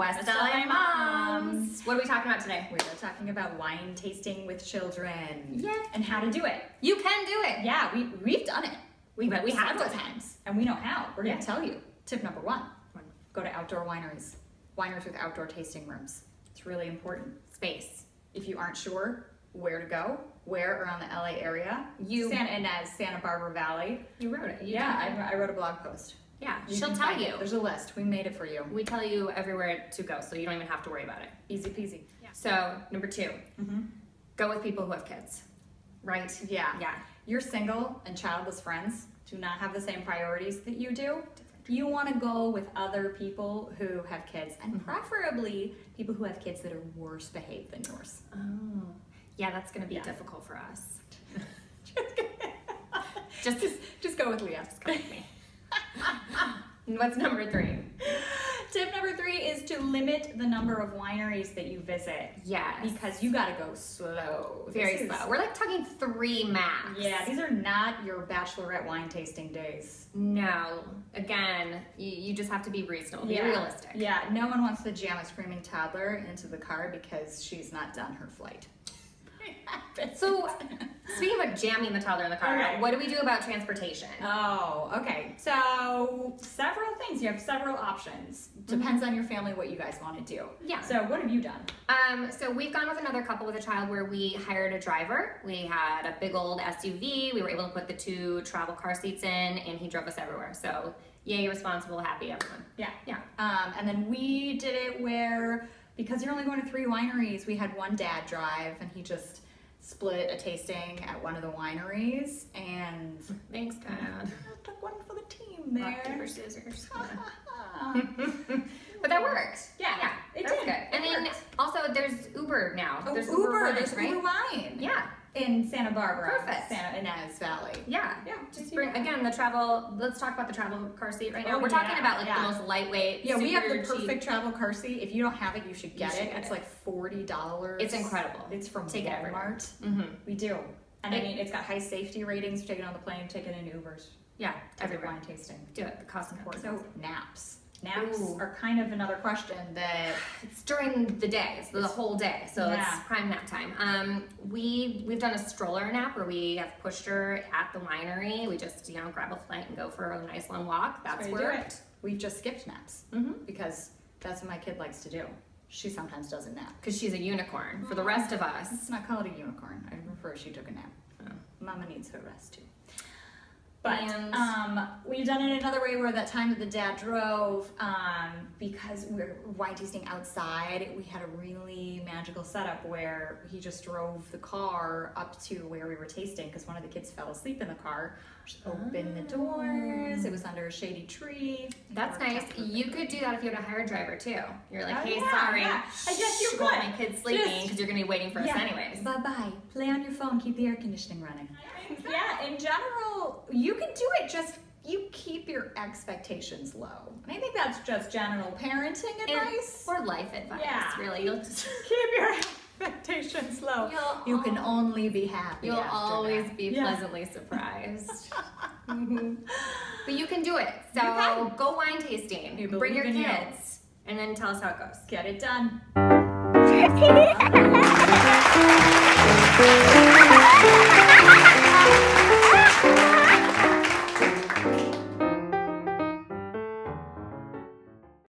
West, LA, moms. moms. What are we talking about today? We're talking about wine tasting with children. Yeah. And how to do it. You can do it. Yeah, we, we've done it. We, we have those times. And we know how. We're going to tell you. Tip number one go to outdoor wineries, wineries with outdoor tasting rooms. It's really important. Space. If you aren't sure where to go, where around the LA area, you Santa Ynez, Santa Barbara Valley. You wrote it. You yeah, I, I wrote a blog post yeah. You She'll tell find it. you. There's a list. We made it for you. We tell you everywhere to go, so you don't even have to worry about it. Easy peasy. So number 2 Mhm. go with people who have kids. Right? Yeah. Yeah. You're single and childless friends do not have the same priorities that you do. You want to go with other people who have kids, and preferably people who have kids that are worse behaved than yours. Oh. Yeah, that's gonna be Yeah. difficult for us. just, just, just go with Leah. Come with me. What's number three? Tip number three is to limit the number of wineries that you visit Yes. because you got to go slow. Very is- slow. We're like talking three max. Yeah, these are not your bachelorette wine tasting days. No. Again, you, you just have to be reasonable. Be yeah. realistic. Yeah, no one wants to jam a screaming toddler into the car because she's not done her flight. So, speaking of jamming the toddler in the car, Okay. what do we do about transportation? Oh, okay. So several things. You have several options. Depends on your family what you guys want to do. Yeah. So what have you done? Um, so we've gone with another couple with a child where we hired a driver. We had a big old SUV. We were able to put the two travel car seats in, and he drove us everywhere. So yay, responsible, happy, everyone. Yeah. Yeah. Um, and then we did it where because you're only going to three wineries, we had one dad drive and he just split a tasting at one of the wineries and Thanks, Dad. took one for the team there Rock, paper, scissors. But that worked. Yeah, yeah, it did. good. It And then worked. also there's Uber now. Oh, there's Uber, Uber, there's right? Uber wine. Yeah, In Santa Barbara. Perfect. Santa Ynez Valley. yeah. Yeah, Just bring again the travel. Let's talk about the travel car seat right now. Oh, We're talking yeah, about like yeah. the most lightweight. Yeah, we have the cheap- perfect travel car seat. If you don't have it, you should get should it. get it's it. like forty dollars. It's incredible. It's from Take it everywhere. Walmart. Mm-hmm. We do, and I It- mean, it's got high safety ratings. Take it on the plane. Take it in Ubers. Yeah, Every everywhere. wine tasting. Do it. The cost important. So naps. Naps Ooh. are kind of another question that It's during the day, it's the whole day, so Yeah. it's prime nap time. Um, we we've done a stroller nap where we have pushed her at the winery. We just you know grab a flight and go for a nice long walk. That's where worked. We've just skipped naps Mm-hmm. because that's what my kid likes to do. She sometimes doesn't nap. Because she's a unicorn. For the rest of us, Let's not call it a unicorn. I prefer she took a nap. Oh. Mama needs her rest too. But And- um, we've done it another way where that time that the dad drove, um, because we're wine tasting outside, we had a really magical setup where he just drove the car up to where we were tasting because one of the kids fell asleep in the car. Just opened the doors. It was under a shady tree. that's nice. You could do that if you had a hired driver too. You're like, Oh, hey, yeah, sorry, yeah. I guess you shh, while could. my kid's sleeping because you're gonna be waiting for us anyways. Bye bye. Play on your phone. Keep the air conditioning running. Yeah, in general, you can do it. Just you keep your expectations low. And I think that's just general parenting advice. or life advice, Yeah. really. You'll just keep your expectations low. You'll You can only be happy. You'll always that. be Yeah. pleasantly surprised. Mhm. But you can do it. So You go wine tasting. You Bring your in you. kids. And then tell us how it goes. Get it done.